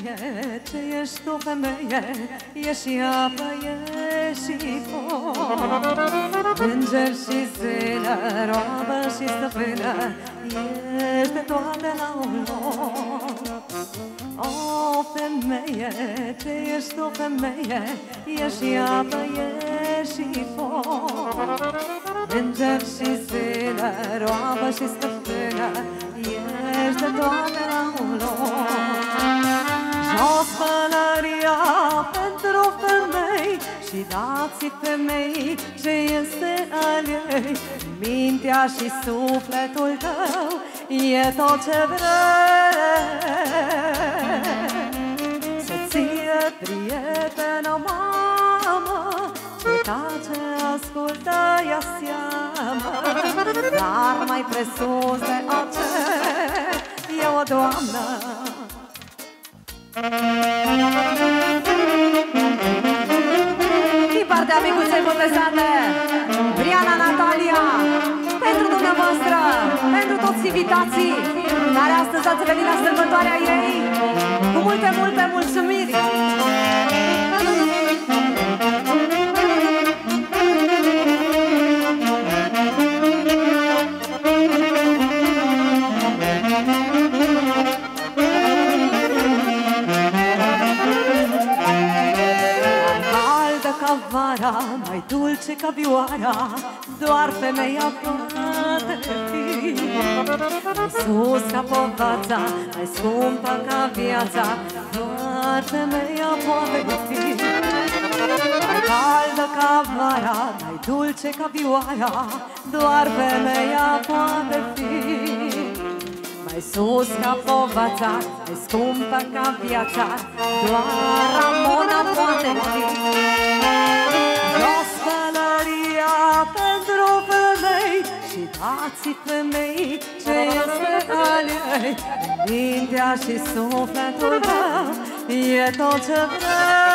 femeie, ce ești tu femeie Ești și apă, ești și foc. Înger și zână, roabă și stăpână Ești de toate la un loc. O femeie, ce ești tu femeie Ești și apă, ești și foc. Înger și zână, roabă și stăpână Ești de toate la un loc Jos pălăria pentru femei Și dați femei ce este al ei? Mintea și sufletul tău E tot ce vrei. Să ție prietenă mamă Ce tace ascultă ia seama Dar mai presus de orice E o doamnă din partea micuței botezate Briana Natalia Pentru dumneavoastră Pentru toți invitații Care astăzi ați venit la sărbătoarea ei Cu multe, multe mulțumiri dulce ca vioara, doar femeia poate fi. Mai sus ca povața, mai scumpă ca viața, doar femeia poate fi. Mai caldă ca vara, mai dulce ca vioara, doar femeia poate fi. Mai sus ca povața, mai scumpă ca viața Doar Ramona Și dați femei ce este? Al ei Mintea și sufletul tău E tot ce vrei.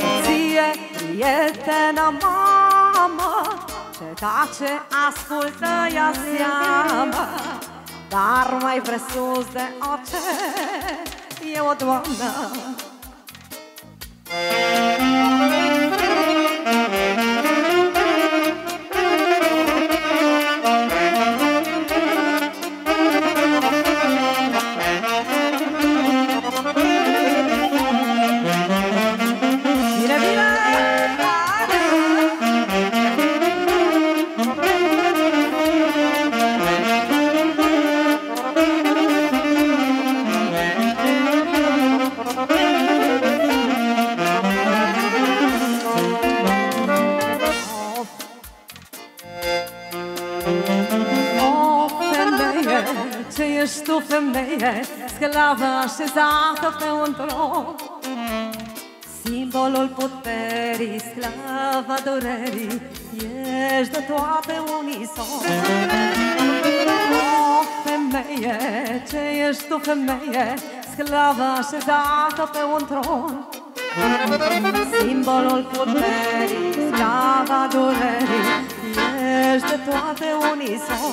Să ție prietenă mamă ce tace, ascultă, ia seama. Dar mai presus de orice? E o doamnă Sclavă așezată pe un tron. Simbolul puterii, sclava durerii Ești de toate unison. O femeie, ce ești tu femeie Sclavă așezată pe un tron. Simbolul puterii, sclava durerii Ești de toate unison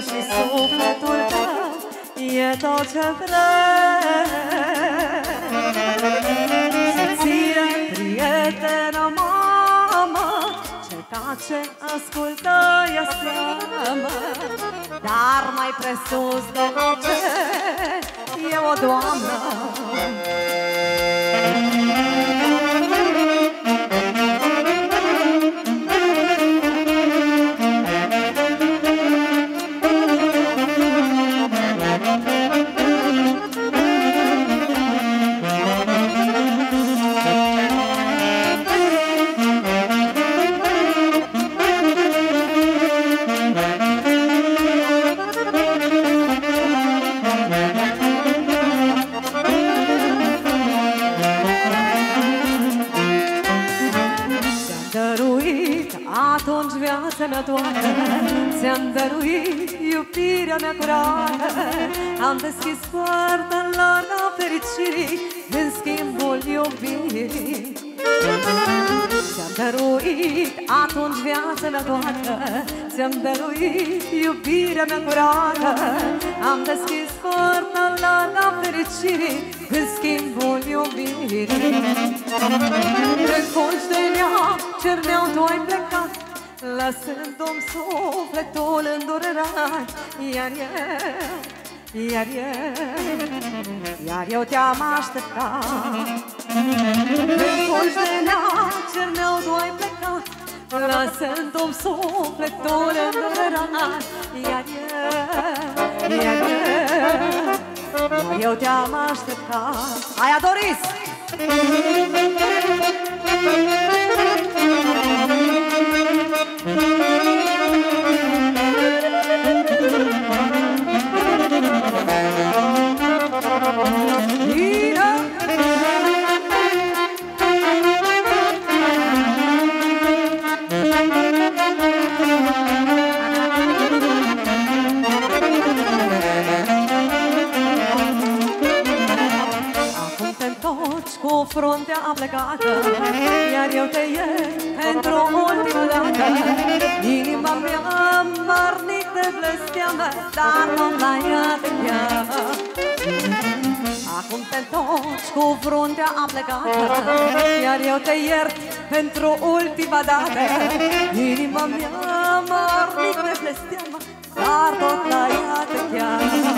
și sufletul tău E tot ce vrei. Să ție prietenă mamă Ce tace, ascultă, ia seama Dar mai presus de orice E o doamnă viața mea toată Ți-am dăruit iubirea mea curată Am deschis poarta la la fericirii În schimbul iubirii. Iubit Atunci viața mea toată. Ți-am dăruit iubirea mea curată Am deschis porta larga fericirii În schimbul iubirii. În fulgi de nea cerneau tu ai plecat Lăsând-mi sufletul îndurerat Iar eu iar eu, iar eu te-am așteptat În fulgi de neacer meu tu ai plecat Lăsând-mi sufletul îndurerat Iar eu, iar eu, iar eu te-am așteptat Aia Doris! Fruntea plecată Iar eu te iert pentru ultima dată Inima mea marnic de blesteamă Dar nu la ea. Te cheamă Acum te întorci cu fruntea plecată Iar eu te iert pentru ultima dată. Inima mea marnic de blesteamă Dar tot la ea. Te cheamă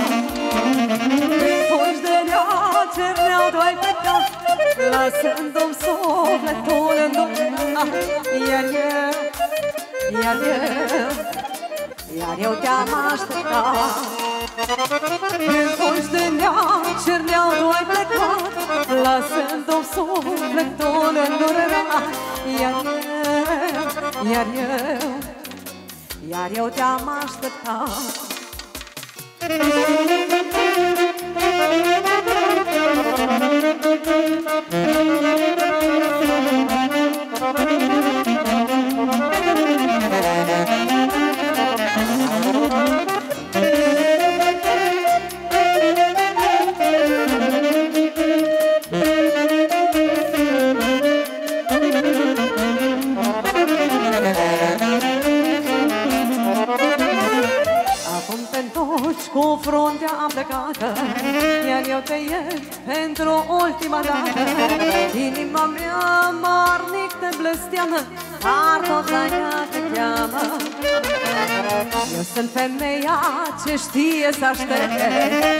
Fugi de nea, Lăsându-mi sufletul în lumea Iar eu, iar eu, iar eu te-am așteptat. În fulgi de neam, cerneau doi plecat. Lăsându-mi sufletul în durerea Iar eu, iar eu, iar eu te-am așteptat Iar ultima dată Inima mea marnic te blesteamă Dar tot la ea te cheamă Eu sunt femeia ce știe să aștepte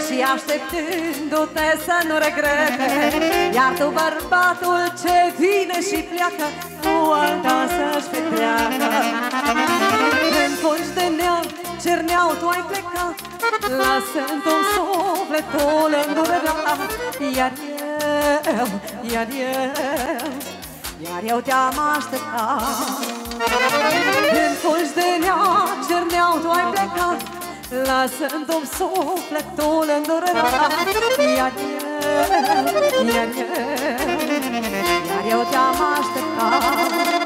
Și așteptându-te să nu regrete. Iar tu bărbatul ce vine și pleacă Cu alta să-și petreacă. În fulgi de neam cerneau tu ai plecat. Lăsând-un sufletul îndurerat Iar eu, iar eu, iar eu te-am așteptat. În fulgi de nea cerneau tu ai plecat Lăsând-mi sufletul îndurerat Iar eu, iar eu, iar eu te-am așteptat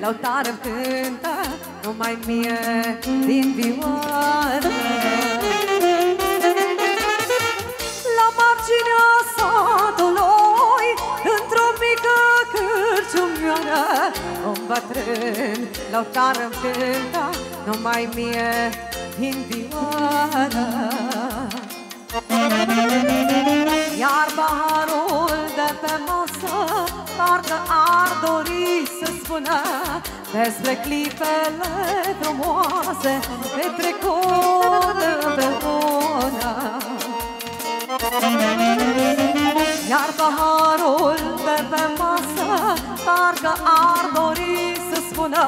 Lăutar îmi cântă numai mie din vioară. La marginea satului Într-o mică cârciumioară Un bătrân lăutar îmi cântă numai mie dori să spună Despre clipele frumoase Petrecute împreună Iar paharul de pe masă Parcă ar dori să spună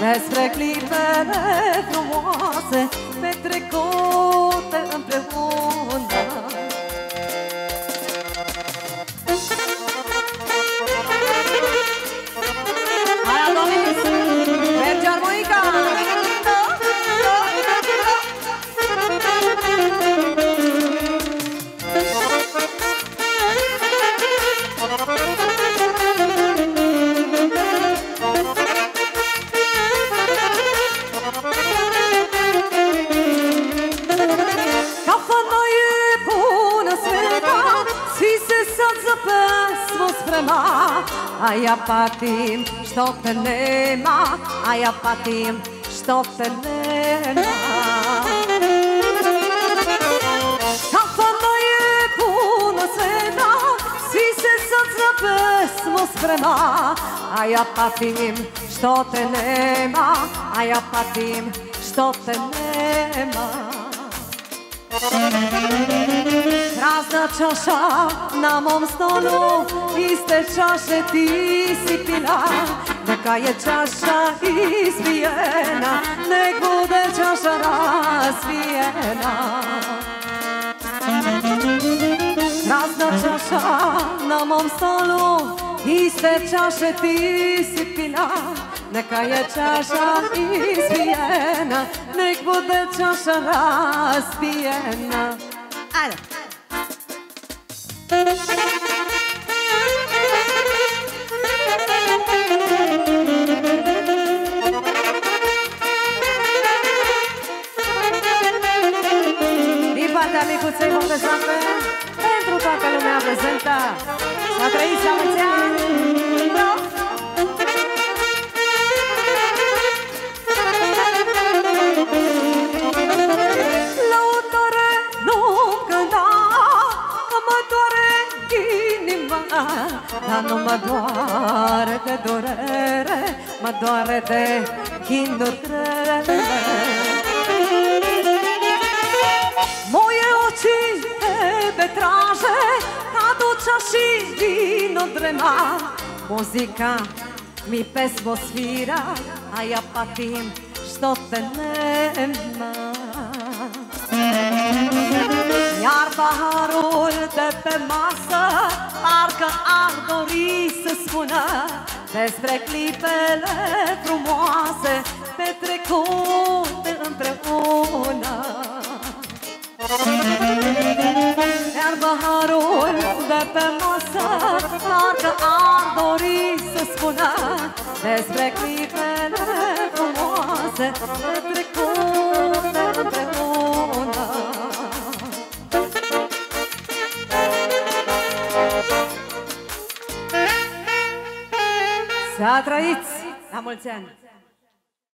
Despre clipele frumoase Petrecute patim što te nema A ja patim što te nema Kafama je puno sveta Svi se sad za pesmu sprema A ja patim što te nema A ja patim što te nema Prazna čaša na mom stolu Iste čaše ti si pila Neka je čaša izbijena Nek bude čaša razvijena Prazna čaša na mom stolu Iste čaše ti si pila Neka je čaša izbijena Nek bude čaša razbijena. Ajde. Dar nu mă doare de durere Mă doare de chindutrere Moje oči tebe traže Kad u čaši vino drema Muzika mi pesmo svira A ja patim što te nema Iar paharul de pe masă Parcă ar dori să spună Despre clipele frumoase Petrecute împreună. Iar baharul de pe masă Parcă ar dori să spună Despre clipele frumoase Petrecute împreună Să trăiți! La mulți ani!